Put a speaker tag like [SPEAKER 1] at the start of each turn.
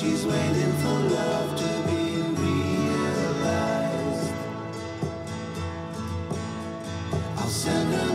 [SPEAKER 1] She's waiting for love to be realized. I'll send her.